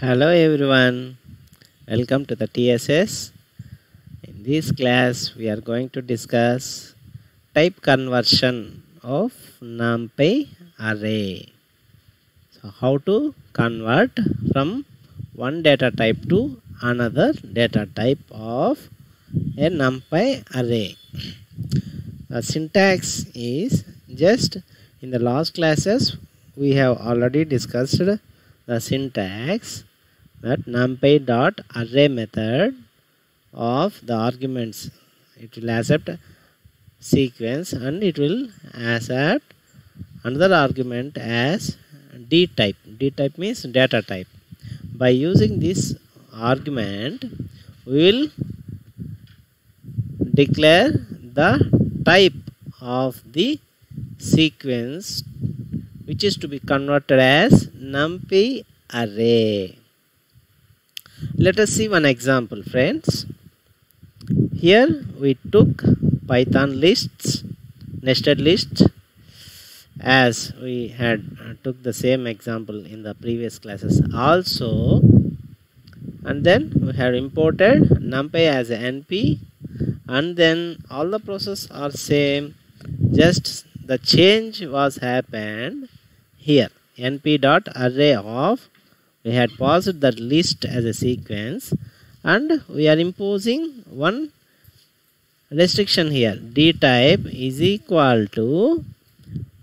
Hello everyone, welcome to the TSS. In this class, we are going to discuss type conversion of NumPy array. So, how to convert from one data type to another data type of a NumPy array. The syntax is just in the last classes we have already discussed the syntax that numpy dot array method of the arguments. It will accept sequence and it will accept another argument as d type. D type means data type. By using this argument we will declare the type of the sequence which is to be converted as numpy array let us see one example friends. Here we took python lists nested lists as we had uh, took the same example in the previous classes also. And then we have imported numpy as np and then all the process are same just the change was happened here. np dot array of we had passed that list as a sequence and we are imposing one restriction here. D type is equal to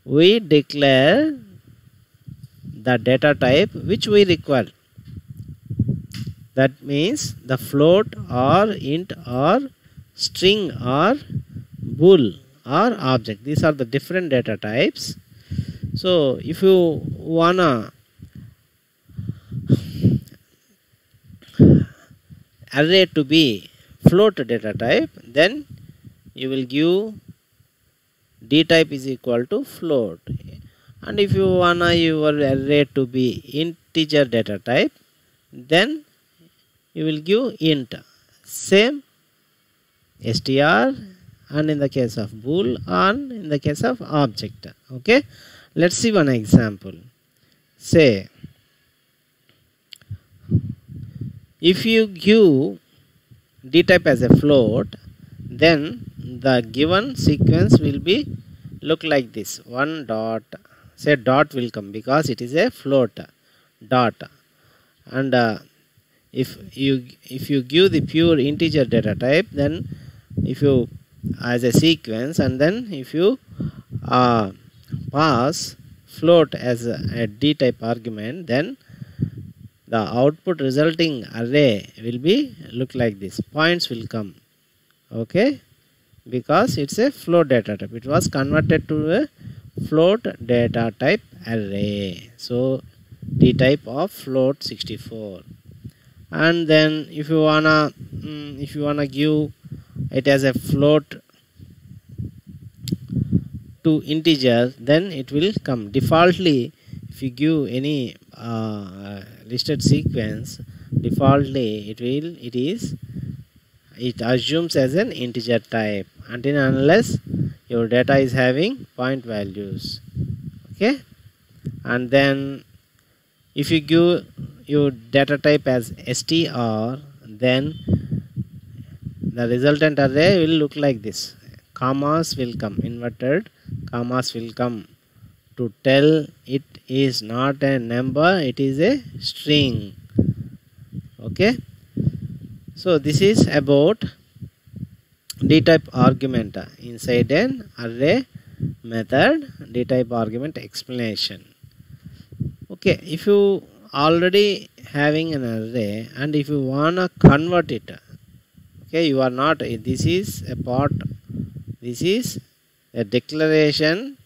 we declare the data type which we require. That means the float or int or string or bool or object. These are the different data types. So if you wanna array to be float data type then you will give d type is equal to float. And if you wanna your array to be integer data type then you will give int. Same str and in the case of bool and in the case of object. Okay? Let's see one example. Say if you give d type as a float then the given sequence will be look like this. One dot say dot will come because it is a float dot. And uh, if you if you give the pure integer data type then if you as a sequence and then if you uh, pass float as a, a d type argument then the output resulting array will be look like this. Points will come okay? Because it's a float data type. It was converted to a float data type array. So d type of float 64 and then if you wanna mm, if you wanna give it as a float to integer then it will come. Defaultly if you give any uh, listed sequence defaultly it will it is it assumes as an integer type until unless your data is having point values okay? And then if you give your data type as str then the resultant array will look like this. Commas will come inverted commas will come to tell it is not a number it is a string. Okay? So this is about d type argument inside an array method d type argument explanation. Okay if you already having an array and if you wanna convert it okay you are not this is a part this is a declaration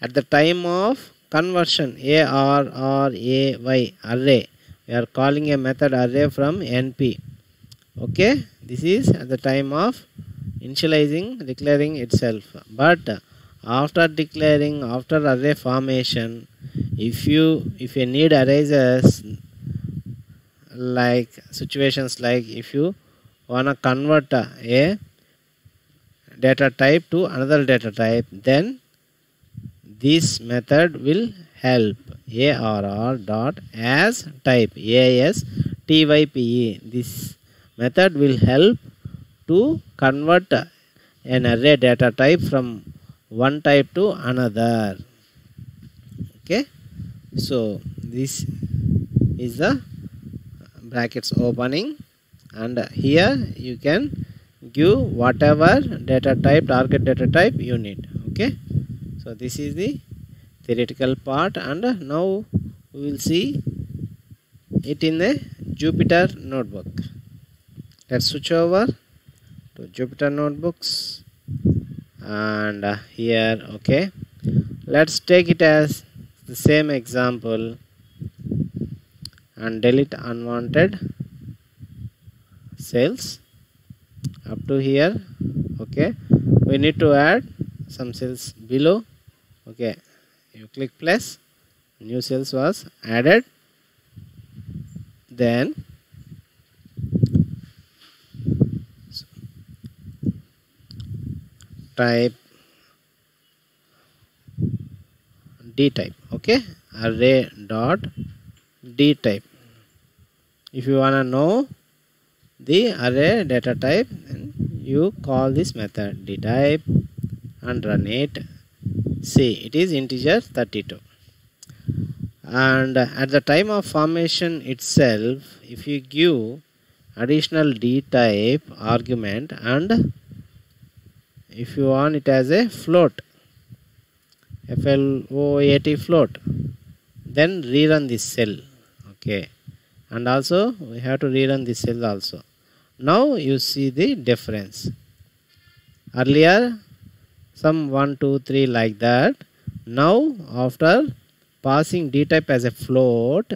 at the time of conversion a r r a y array. We are calling a method array from np okay? This is at the time of initializing declaring itself. But after declaring after array formation if you if a need arises like situations like if you wanna convert a data type to another data type then this method will help. Arr dot as type as type this method will help to convert an array data type from one type to another. Okay? So this is the brackets opening. And here you can give whatever data type target data type you need. Okay so this is the theoretical part and now we will see it in the Jupyter notebook. Let's switch over to Jupyter notebooks and here okay. Let's take it as the same example and delete unwanted cells up to here okay. We need to add some cells below okay. You click plus. New cells was added. Then type d type okay. Array dot d type if you wanna know the array data type you call this method d type and run it see it is integer 32 and at the time of formation itself if you give additional d type argument and if you want it as a float float float then rerun this cell okay? And also we have to rerun this cell also. Now you see the difference. Earlier some 1 2 3 like that. Now after passing d type as a float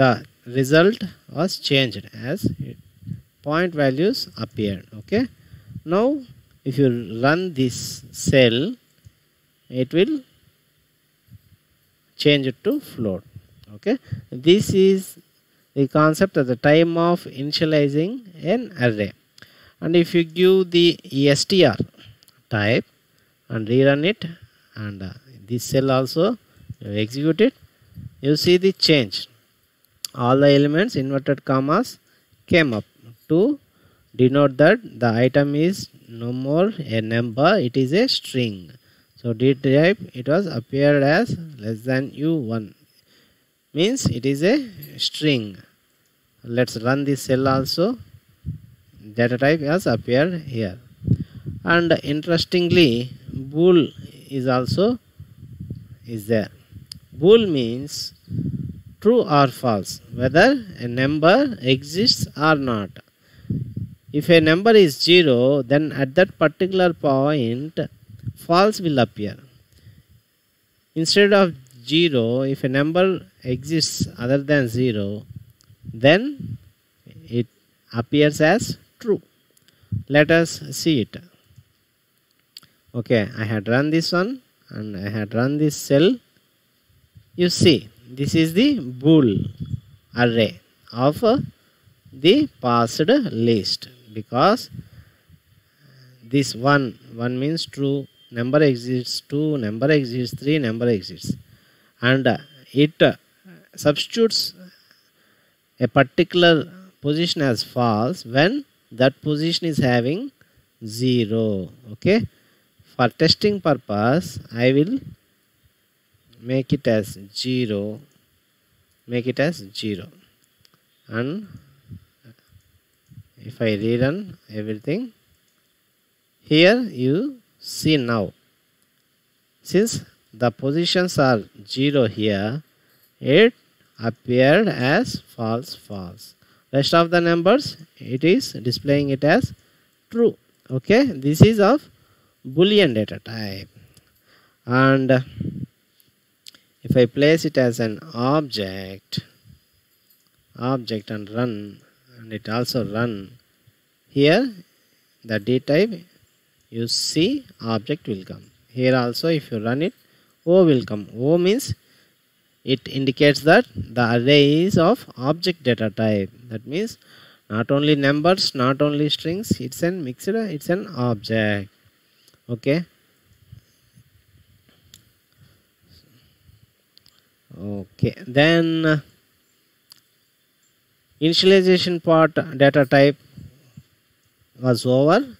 the result was changed as point values appeared okay? Now if you run this cell it will change it to float okay? This is the concept at the time of initializing an array. And if you give the str type and rerun it. And uh, this cell also execute it. You see the change. All the elements inverted commas came up to denote that the item is no more a number it is a string. So d type it was appeared as less than u1 means it is a string. Let's run this cell also. Data type has appeared here and interestingly bool is also is there. Bool means true or false whether a number exists or not. If a number is 0 then at that particular point false will appear. Instead of 0 if a number exists other than 0 then it appears as true. Let us see it okay I had run this one and I had run this cell. You see this is the bool array of uh, the passed list because this one one means true number exists two number exists three number exists. And uh, it uh, substitutes a particular position as false when that position is having 0 okay for testing purpose I will make it as 0 make it as 0 and if I rerun everything here you see now. Since the positions are 0 here it appeared as false false. Rest of the numbers it is displaying it as true. Okay this is of boolean data type and uh, if I place it as an object object and run and it also run here the d type you see object will come. Here also if you run it o will come. O means it indicates that the array is of object data type. That means not only numbers not only strings it's an mixed it's an object okay. Okay. Then uh, initialization part data type was over.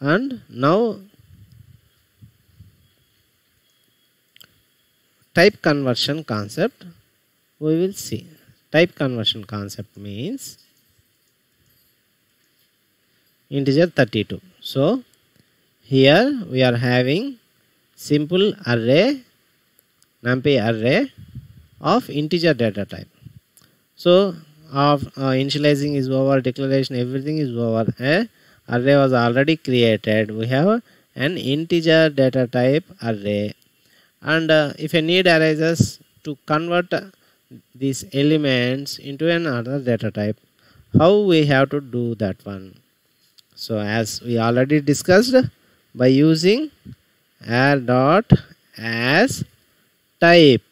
And now type conversion concept we will see. Type conversion concept means integer 32 so here we are having simple array numpy array of integer data type. So of uh, initializing is over declaration everything is over. A array was already created. We have an integer data type array. And uh, if a need arises to convert these elements into another data type how we have to do that one? So as we already discussed by using arr dot as type.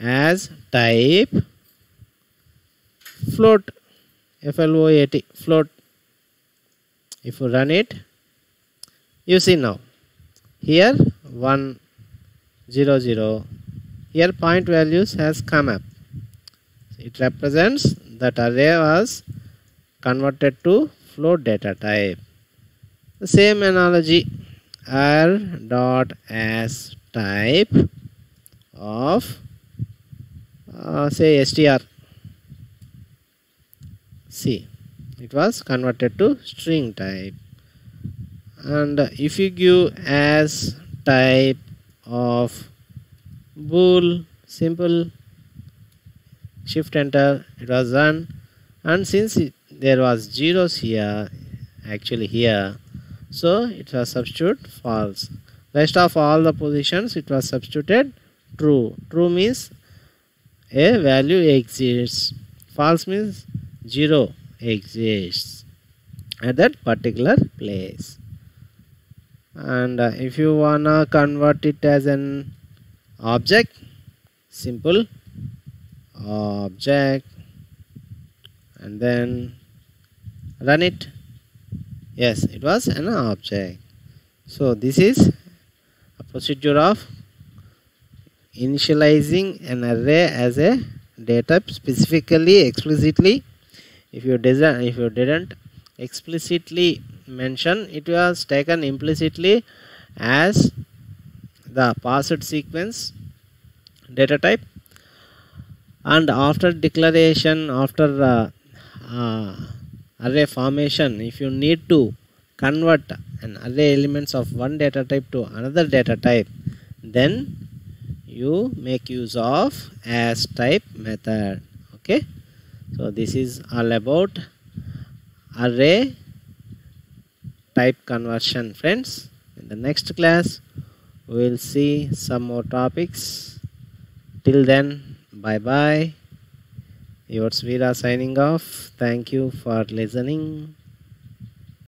As type float. Float float. If you run it you see now. Here 1 0 0 here point values has come up. It represents that array was converted to float data type the same analogy. R dot as type of uh, say str see it was converted to string type. And if you give as type of bool simple shift enter it was done. And since there was zeros here actually here so it was substitute false. Rest of all the positions it was substituted true. True means a value exists. False means zero exists at that particular place. And uh, if you wanna convert it as an object simple object and then run it yes it was an object. So this is a procedure of initializing an array as a data type, specifically explicitly. If you design if you didn't explicitly mention it was taken implicitly as the passed sequence data type. And after declaration after uh, uh, array formation if you need to convert an array elements of one data type to another data type then you make use of as type method okay? So this is all about array type conversion friends. In the next class we will see some more topics. Till then bye bye yours Veera signing off. Thank you for listening